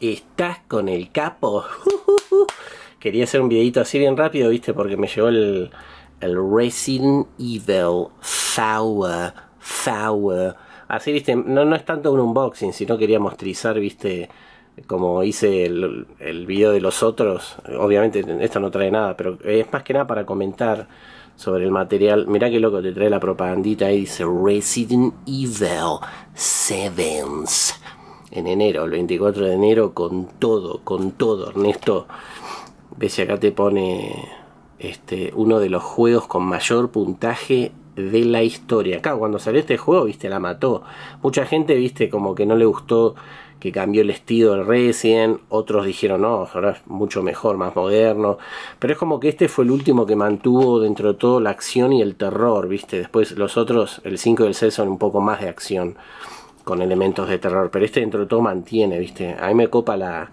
¿Estás con el capo? Quería hacer un videito así bien rápido, viste, porque me llegó el, Resident Evil Sour. Así, viste, no, no es tanto un unboxing, sino quería mostrizar, viste, como hice el, el video de los otros. Obviamente esto no trae nada, pero es más que nada para comentar sobre el material. Mirá qué loco te trae la propagandita ahí, dice Resident Evil Sevens en enero, el 24 de enero, con todo, con todo, Ernesto. Ves si acá te pone este, uno de los juegos con mayor puntaje de la historia. Acá cuando salió este juego, viste, la mató. Mucha gente, viste, como que no le gustó que cambió el estilo del Resident, otros dijeron no, ahora es mucho mejor, más moderno, pero es como que este fue el último que mantuvo dentro de todo la acción y el terror, viste, después los otros, el 5 y el 6 son un poco más de acción con elementos de terror, pero este dentro de todo mantiene, ¿viste? A mí me copa la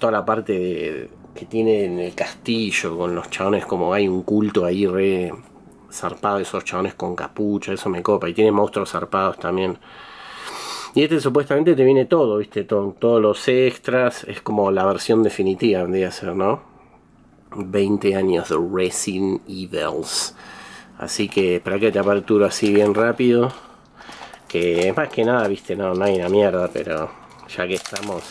toda la parte que tiene en el castillo con los chabones como hay un culto ahí re zarpado esos chabones con capucha, eso me copa y tiene monstruos zarpados también. Y este supuestamente te viene todo, ¿viste? todos los extras, es como la versión definitiva, vendría a ser, ¿no? 20 años de Resident Evils. Así que para que te aperturo así bien rápido que más que nada, viste, no, no hay una mierda, pero ya que estamos.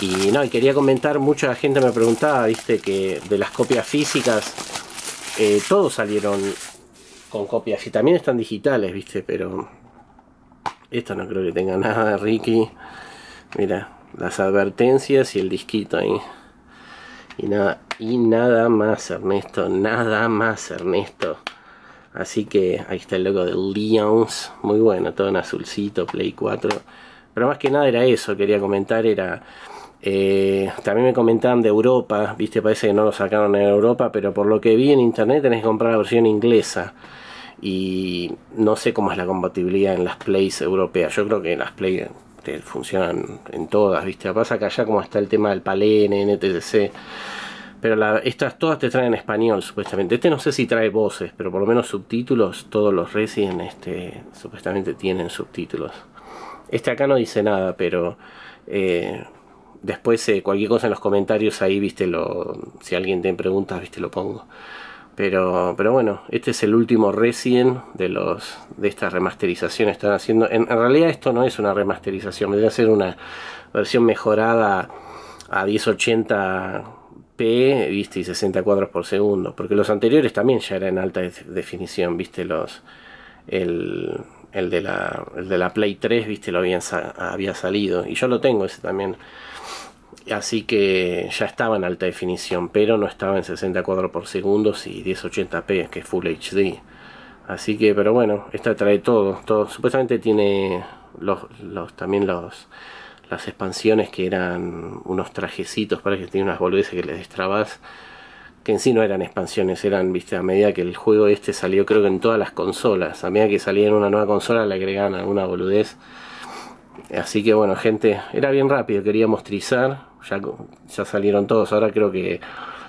Y no, y quería comentar, mucha gente me preguntaba, viste, que de las copias físicas, eh, todos salieron con copias y también están digitales, viste, pero esta no creo que tenga nada, Ricky. Mira, las advertencias y el disquito ahí. Y nada, y nada más, Ernesto, nada más, Ernesto. Así que ahí está el logo de Leons, muy bueno, todo en azulcito, Play 4. Pero más que nada era eso, quería comentar, era... Eh, también me comentaban de Europa, viste, parece que no lo sacaron en Europa, pero por lo que vi en internet tenés que comprar la versión inglesa. Y no sé cómo es la compatibilidad en las plays europeas. Yo creo que las plays funcionan en todas, viste. Pasa que allá como está el tema del Palene, NTC pero estas todas te traen en español, supuestamente. Este no sé si trae voces, pero por lo menos subtítulos, todos los Resident este, supuestamente tienen subtítulos. Este acá no dice nada, pero eh, después eh, cualquier cosa en los comentarios ahí, viste, lo, si alguien te preguntas, viste, lo pongo. Pero, pero bueno, este es el último Resident de los de esta remasterización están haciendo. En, en realidad esto no es una remasterización, debería ser una versión mejorada a 1080 viste, y 60 cuadros por segundo, porque los anteriores también ya eran en alta definición, viste, los el, el, de la, el de la Play 3, viste, lo habían había salido, y yo lo tengo ese también, así que ya estaba en alta definición, pero no estaba en 60 cuadros por segundo y 1080p, que es Full HD. Así que, pero bueno, esta trae todo, todo. Supuestamente tiene los, los también los las expansiones que eran unos trajecitos para que tenía unas boludeces que les destrabas que en sí no eran expansiones, eran, viste, a medida que el juego este salió creo que en todas las consolas, a medida que salía en una nueva consola le agregaban alguna boludez. Así que bueno, gente, era bien rápido, queríamos trizar, ya, ya salieron todos, ahora creo que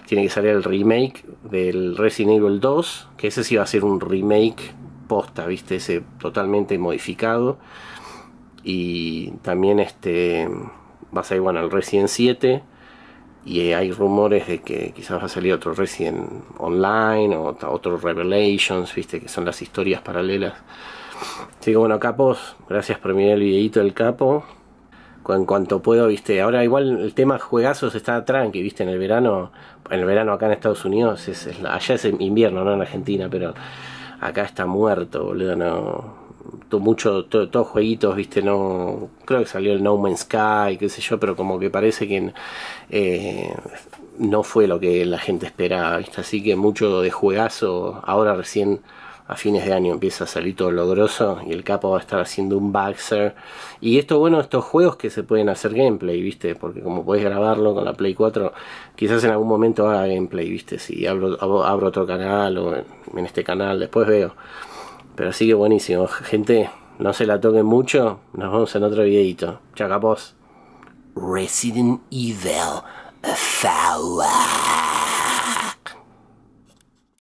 tiene que salir el remake del Resident Evil 2, que ese sí va a ser un remake posta, viste, ese totalmente modificado y también este va a salir bueno el Resident 7 y hay rumores de que quizás va a salir otro Resident Online o otro Revelations, viste que son las historias paralelas. Así que bueno, capos, gracias por mirar el videito del capo. En cuanto puedo, viste, ahora igual el tema juegazos está tranqui, viste, en el verano, en el verano acá en Estados Unidos, allá es invierno, no en Argentina, pero acá está muerto, boludo, mucho, todos jueguitos, viste, no, creo que salió el No Man's Sky, qué sé yo, pero como que parece que eh, no fue lo que la gente esperaba, viste, así que mucho de juegazo, ahora recién a fines de año empieza a salir todo lo grosso y el capo va a estar haciendo un baxer y esto bueno estos juegos que se pueden hacer gameplay viste porque como puedes grabarlo con la play 4 quizás en algún momento haga gameplay viste si abro, abro otro canal o en este canal después veo pero sí que buenísimo. Gente, no se la toquen mucho. Nos vemos en otro videito. Chao, capos. Resident Evil. Power.